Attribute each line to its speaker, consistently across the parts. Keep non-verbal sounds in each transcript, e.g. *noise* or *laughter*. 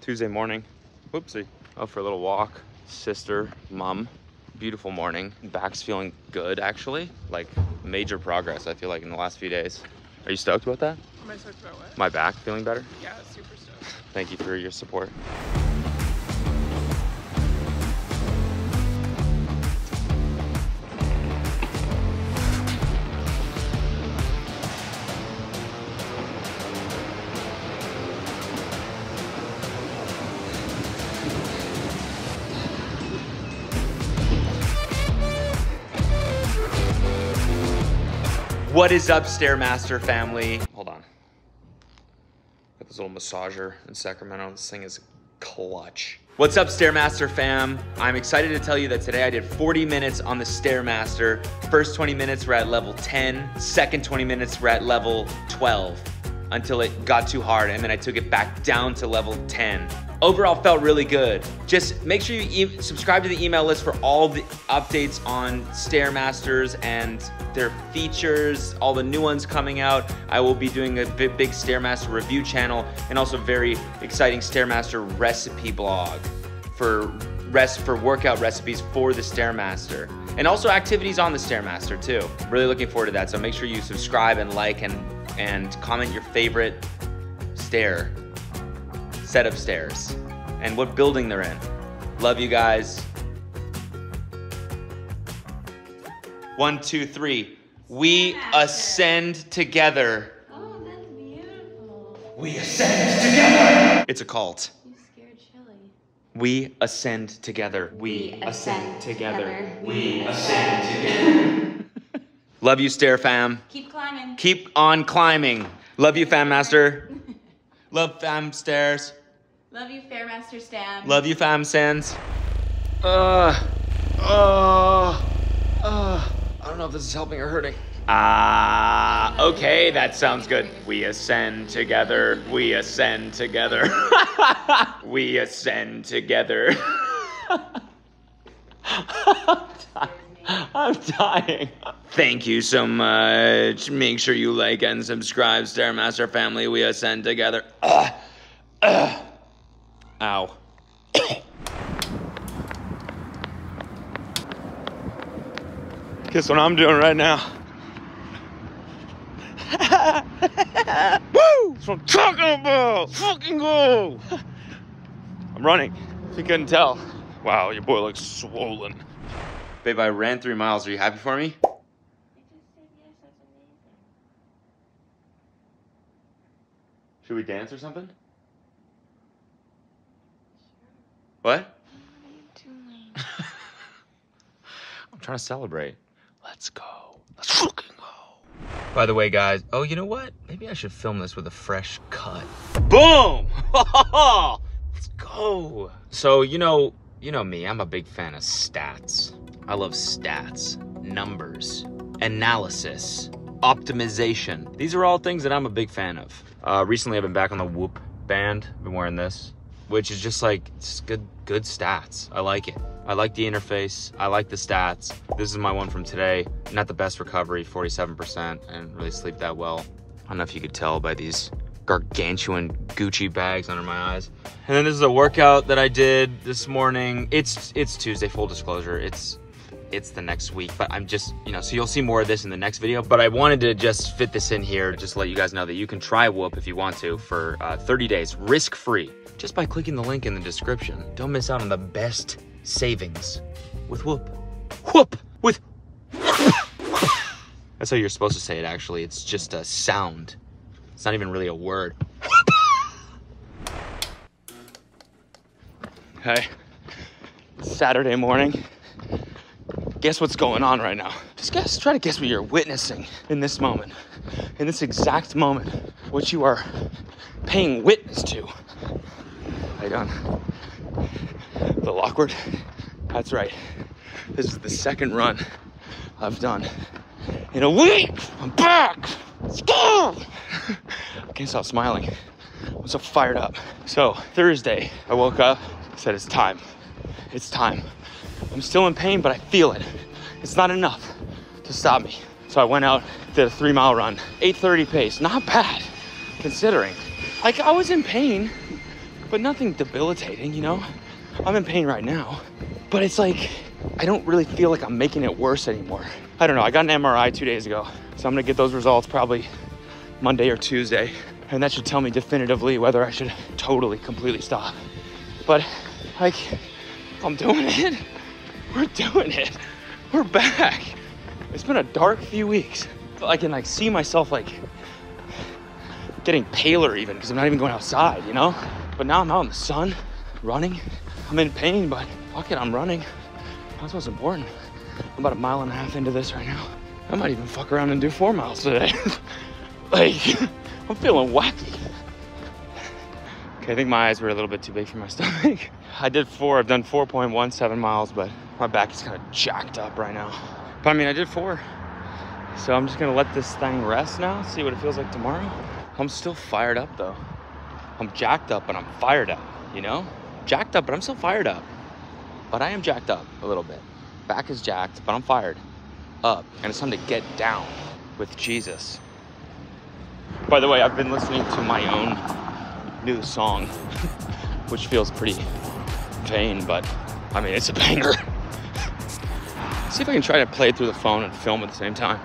Speaker 1: Tuesday morning. Whoopsie. Out for a little walk. Sister, mom. Beautiful morning. Back's feeling good, actually. Like major progress, I feel like, in the last few days. Are you stoked about that?
Speaker 2: Am I stoked about what?
Speaker 1: My back feeling better?
Speaker 2: Yeah, super stoked.
Speaker 1: Thank you for your support. What is up, Stairmaster family? Hold on. Got this little massager in Sacramento. This thing is clutch. What's up, Stairmaster fam? I'm excited to tell you that today I did 40 minutes on the Stairmaster. First 20 minutes were at level 10, second 20 minutes were at level 12 until it got too hard, and then I took it back down to level 10. Overall, felt really good. Just make sure you e subscribe to the email list for all the updates on Stairmasters and their features, all the new ones coming out. I will be doing a big, big Stairmaster review channel and also very exciting Stairmaster recipe blog for rest for workout recipes for the Stairmaster. And also activities on the Stairmaster too. Really looking forward to that. So make sure you subscribe and like and and comment your favorite stair set of stairs and what building they're in. Love you guys. One, two, three. We ascend together.
Speaker 3: Oh, that's beautiful.
Speaker 1: We ascend together. It's a cult.
Speaker 3: You scared Chili.
Speaker 1: We ascend together. We,
Speaker 3: We ascend together.
Speaker 1: We ascend together. Love you, Stair Fam.
Speaker 3: Keep climbing.
Speaker 1: Keep on climbing. Love you, Fam Master. *laughs* Love Fam Stairs.
Speaker 3: Love you, Fairmaster Stam.
Speaker 1: Love you, Fam Sands. Uh, uh, uh. I don't know if this is helping or hurting. Ah, okay, that sounds good. We ascend together. We ascend together. *laughs* we ascend together. *laughs* I'm dying. Thank you so much. Make sure you like and subscribe, Stairmaster family. We ascend together. Ugh. Ugh. Guess what I'm doing right now? *laughs* Woo! That's what I'm talking about! Fucking go! I'm running, if you couldn't tell. Wow, your boy looks swollen. Babe, I ran three miles. Are you happy for me? Should we dance or something? What? *laughs* I'm trying to celebrate. Let's go. Let's fucking go. By the way, guys, oh, you know what? Maybe I should film this with a fresh cut. Boom! *laughs* Let's go. So, you know, you know me, I'm a big fan of stats. I love stats, numbers, analysis, optimization. These are all things that I'm a big fan of. Uh, recently, I've been back on the Whoop band. I've been wearing this, which is just like it's good, good stats. I like it. I like the interface. I like the stats. This is my one from today. Not the best recovery, 47%. I didn't really sleep that well. I don't know if you could tell by these gargantuan Gucci bags under my eyes. And then this is a workout that I did this morning. It's it's Tuesday, full disclosure. It's it's the next week, but I'm just, you know, so you'll see more of this in the next video. But I wanted to just fit this in here, just let you guys know that you can try Whoop if you want to for uh, 30 days, risk free, just by clicking the link in the description. Don't miss out on the best savings with Whoop. Whoop! With *laughs* That's how you're supposed to say it, actually. It's just a sound, it's not even really a word. Okay. Saturday morning. Guess what's going on right now? Just guess, try to guess what you're witnessing in this moment. In this exact moment, what you are paying witness to. How you doing? A little awkward? That's right. This is the second run I've done in a week. I'm back. Let's go. I can't stop smiling. I'm so fired up. So Thursday, I woke up, said it's time. It's time. I'm still in pain, but I feel it. It's not enough to stop me. So I went out, did a three mile run, 8:30 pace. Not bad, considering. Like I was in pain, but nothing debilitating, you know? I'm in pain right now, but it's like, I don't really feel like I'm making it worse anymore. I don't know, I got an MRI two days ago, so I'm gonna get those results probably Monday or Tuesday, and that should tell me definitively whether I should totally, completely stop. But, like, I'm doing it. We're doing it. We're back. It's been a dark few weeks. But I can like see myself like getting paler even because I'm not even going outside, you know? But now I'm out in the sun, running. I'm in pain, but fuck it, I'm running. That's what's important. I'm about a mile and a half into this right now. I might even fuck around and do four miles today. *laughs* like, *laughs* I'm feeling wacky. Okay, I think my eyes were a little bit too big for my *laughs* stomach. I did four, I've done 4.17 miles, but my back is kind of jacked up right now. But I mean, I did four. So I'm just gonna let this thing rest now, see what it feels like tomorrow. I'm still fired up though. I'm jacked up, but I'm fired up, you know? Jacked up, but I'm still fired up. But I am jacked up a little bit. Back is jacked, but I'm fired up. And it's time to get down with Jesus. By the way, I've been listening to my own new song, *laughs* which feels pretty vain, but I mean, it's a banger. *laughs* See if I can try to play it through the phone and film at the same time.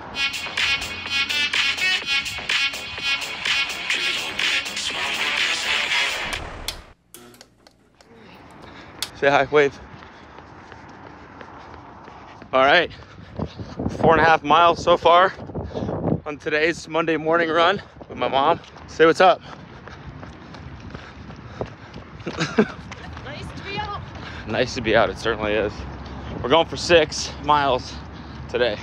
Speaker 1: Say hi, wave. All right, four and a half miles so far on today's Monday morning run with my mom. Say what's up.
Speaker 2: Nice to be out.
Speaker 1: Nice to be out, it certainly is. We're going for six miles today.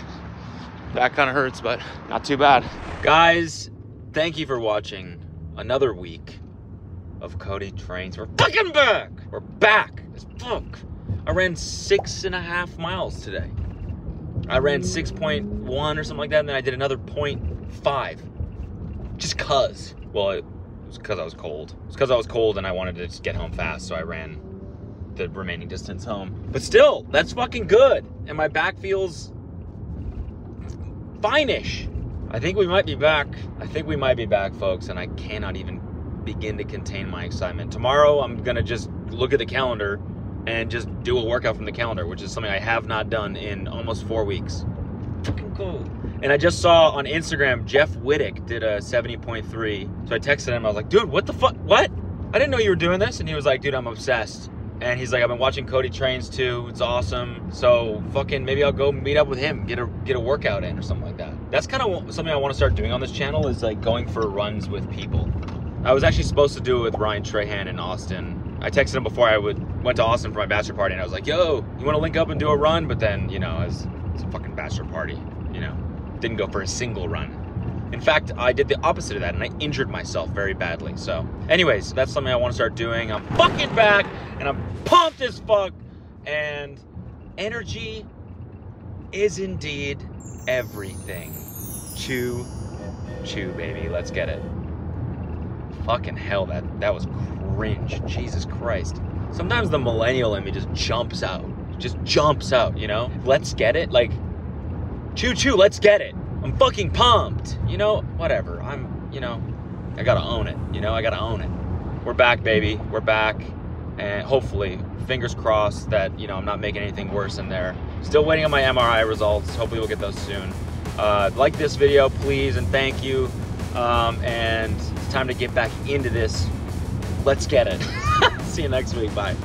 Speaker 1: That kind of hurts, but not too bad. Guys, thank you for watching another week of Cody Trains. We're fucking back! We're back as fuck. I ran six and a half miles today. I ran 6.1 or something like that, and then I did another 0.5. Just cuz. Well, was because I was cold. It's because I was cold and I wanted to just get home fast, so I ran the remaining distance home. But still, that's fucking good. And my back feels fine-ish. I think we might be back. I think we might be back, folks, and I cannot even begin to contain my excitement. Tomorrow, I'm gonna just look at the calendar and just do a workout from the calendar, which is something I have not done in almost four weeks. Fucking cool. And I just saw on Instagram Jeff Wittek did a 70.3. So I texted him. I was like, dude, what the fuck? What? I didn't know you were doing this. And he was like, dude, I'm obsessed. And he's like, I've been watching Cody trains too. It's awesome. So fucking maybe I'll go meet up with him, get a get a workout in or something like that. That's kind of something I want to start doing on this channel is like going for runs with people. I was actually supposed to do it with Ryan Trahan in Austin. I texted him before I would went to Austin for my bachelor party, and I was like, "Yo, you want to link up and do a run?" But then, you know, it's, it's a fucking bachelor party. You know, didn't go for a single run. In fact, I did the opposite of that, and I injured myself very badly. So, anyways, that's something I want to start doing. I'm fucking back, and I'm pumped as fuck. And energy is indeed everything. Chew, chew, baby. Let's get it. Fucking hell, that that was cringe. Jesus Christ. Sometimes the millennial in me just jumps out. Just jumps out, you know? Let's get it. Like, choo choo, let's get it. I'm fucking pumped. You know, whatever. I'm, you know, I gotta own it. You know, I gotta own it. We're back, baby. We're back. And hopefully, fingers crossed that, you know, I'm not making anything worse in there. Still waiting on my MRI results. Hopefully, we'll get those soon. Uh, like this video, please, and thank you. Um, and it's time to get back into this. Let's get it. *laughs* See you next week. Bye.